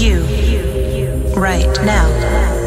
You. Right now.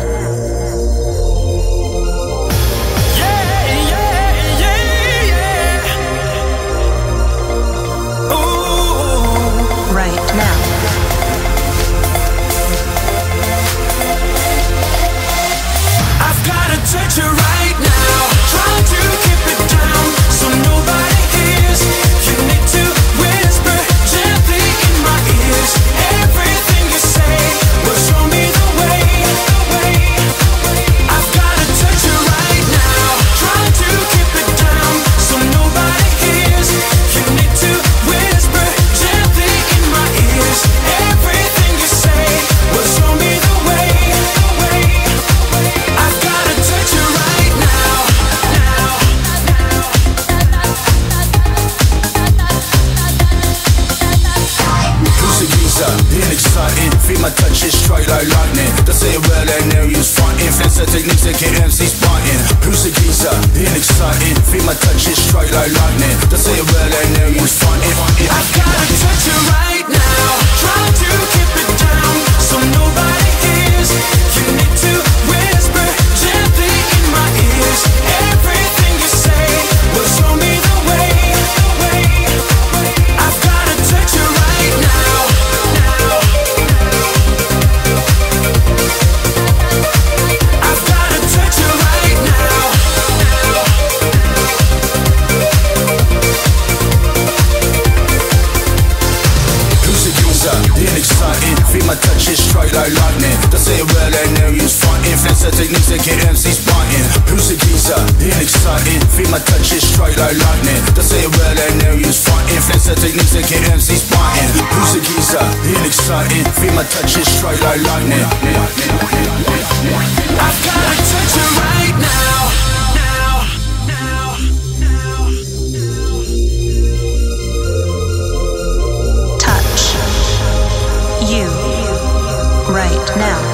Feel my touch is straight like lightning. They say it well and now use fighting. Fence the techniques that get MCs biting. Who's the geezer? Being exciting, feel my touch is straight like lightning. They say it well and now use fighting. My touch is straight like lightning. Say it well and now use fighting. Fence the techniques that get MCs biting. Who's the geezer? Being exciting, feel my touch is straight like lightning. Say it well and now use fighting. Fence the techniques that get MCs biting. Who's the geezer? Being exciting, feel my touch is straight like lightning. I've got a touch right. Now, now.